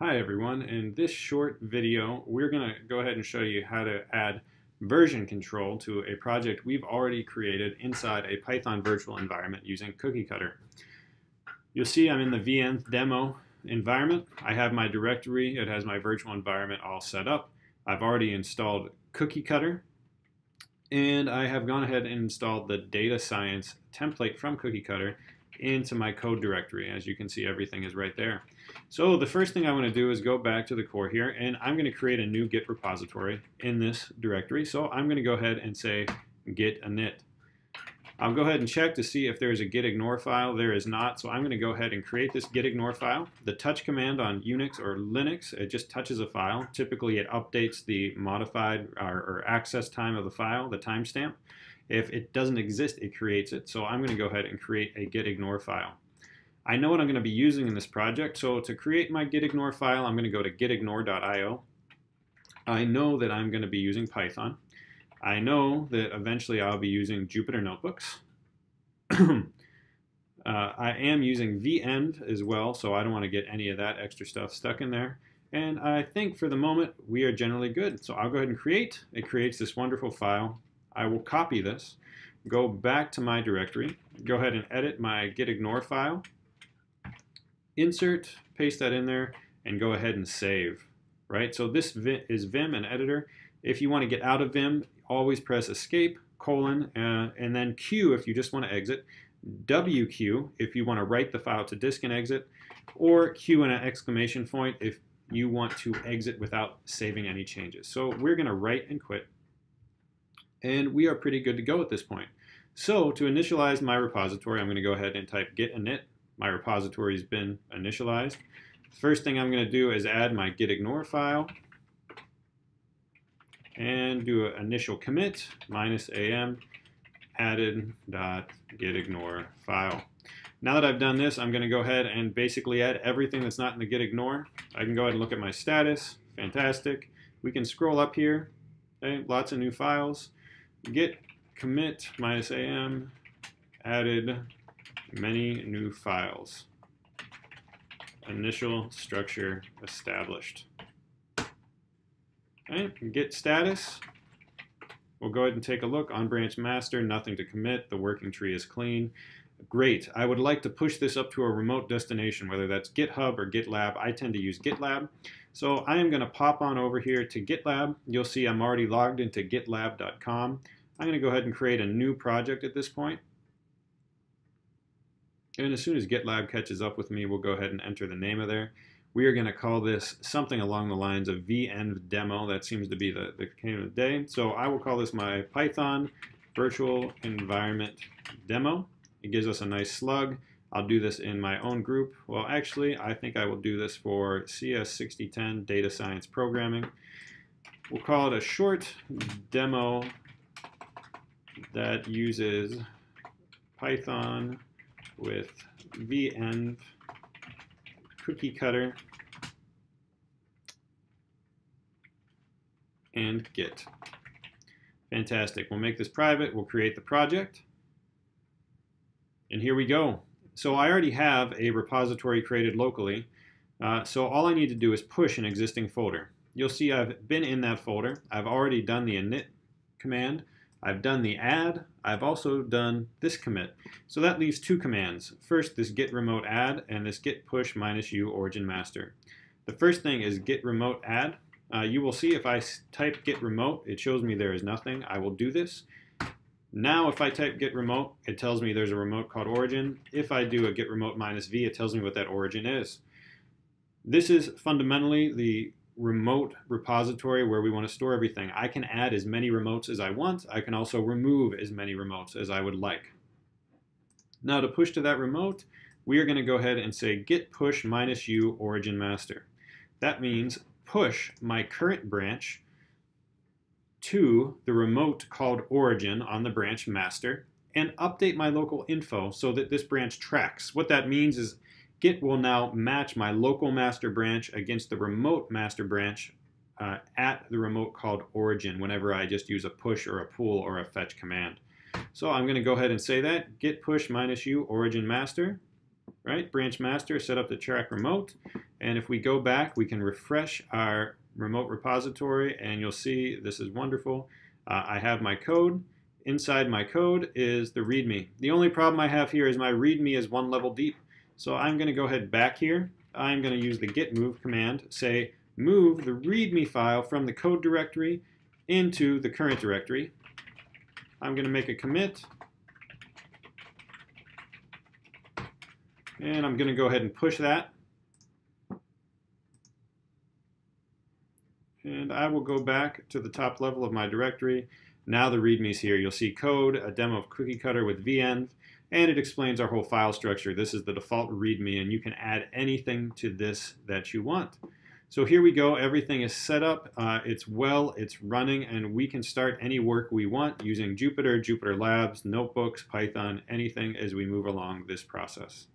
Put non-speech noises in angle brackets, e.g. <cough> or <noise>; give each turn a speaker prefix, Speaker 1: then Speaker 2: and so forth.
Speaker 1: Hi everyone, in this short video we're going to go ahead and show you how to add version control to a project we've already created inside a Python virtual environment using Cookie Cutter. You'll see I'm in the venv demo environment. I have my directory, it has my virtual environment all set up. I've already installed Cookie Cutter and I have gone ahead and installed the data science template from Cookie Cutter into my code directory. As you can see, everything is right there. So the first thing I want to do is go back to the core here, and I'm going to create a new Git repository in this directory. So I'm going to go ahead and say git init. I'll go ahead and check to see if there's a git ignore file. There is not, so I'm going to go ahead and create this git ignore file. The touch command on Unix or Linux, it just touches a file. Typically, it updates the modified or, or access time of the file, the timestamp. If it doesn't exist, it creates it. So I'm going to go ahead and create a gitignore file. I know what I'm going to be using in this project. So to create my gitignore file, I'm going to go to gitignore.io. I know that I'm going to be using Python. I know that eventually I'll be using Jupyter Notebooks. <clears throat> uh, I am using venv as well, so I don't want to get any of that extra stuff stuck in there. And I think for the moment, we are generally good. So I'll go ahead and create. It creates this wonderful file. I will copy this, go back to my directory, go ahead and edit my gitignore file, insert, paste that in there, and go ahead and save. Right, so this is Vim, an editor. If you want to get out of Vim, always press escape, colon, uh, and then Q if you just want to exit, WQ if you want to write the file to disk and exit, or Q and an exclamation point if you want to exit without saving any changes. So we're going to write and quit and we are pretty good to go at this point. So to initialize my repository, I'm going to go ahead and type git init. My repository has been initialized. First thing I'm going to do is add my gitignore file and do an initial commit minus am added dot gitignore file. Now that I've done this, I'm going to go ahead and basically add everything that's not in the gitignore. I can go ahead and look at my status. Fantastic. We can scroll up here. Okay, lots of new files git commit minus am added many new files. Initial structure established. Okay, git status. We'll go ahead and take a look on branch master, nothing to commit, the working tree is clean. Great. I would like to push this up to a remote destination, whether that's GitHub or GitLab. I tend to use GitLab. So I am going to pop on over here to GitLab. You'll see I'm already logged into gitlab.com. I'm going to go ahead and create a new project at this point. And as soon as GitLab catches up with me, we'll go ahead and enter the name of there. We are going to call this something along the lines of venv demo. That seems to be the, the name of the day. So I will call this my Python virtual environment demo. It gives us a nice slug. I'll do this in my own group. Well, actually, I think I will do this for CS6010 Data Science Programming. We'll call it a short demo that uses Python with venv cookie cutter and git. Fantastic. We'll make this private. We'll create the project. And here we go. So I already have a repository created locally. Uh, so all I need to do is push an existing folder. You'll see I've been in that folder. I've already done the init command. I've done the add, I've also done this commit. So that leaves two commands. First, this git remote add and this git push minus u origin master. The first thing is git remote add. Uh, you will see if I type git remote, it shows me there is nothing. I will do this. Now if I type git remote, it tells me there's a remote called origin. If I do a git remote minus v, it tells me what that origin is. This is fundamentally the remote repository where we want to store everything. I can add as many remotes as I want. I can also remove as many remotes as I would like. Now to push to that remote, we are going to go ahead and say git push minus u origin master. That means push my current branch to the remote called origin on the branch master and update my local info so that this branch tracks. What that means is Git will now match my local master branch against the remote master branch uh, at the remote called origin whenever I just use a push or a pull or a fetch command. So I'm going to go ahead and say that, git push minus u origin master. right? Branch master, set up the track remote. And if we go back, we can refresh our remote repository and you'll see this is wonderful. Uh, I have my code. Inside my code is the README. The only problem I have here is my README is one level deep. So I'm going to go ahead back here. I'm going to use the git move command, say move the README file from the code directory into the current directory. I'm going to make a commit. And I'm going to go ahead and push that. And I will go back to the top level of my directory. Now the README is here. You'll see code, a demo of cookie cutter with venv, and it explains our whole file structure. This is the default README, and you can add anything to this that you want. So here we go. Everything is set up. Uh, it's well, it's running, and we can start any work we want using Jupyter, Jupyter Labs, notebooks, Python, anything as we move along this process.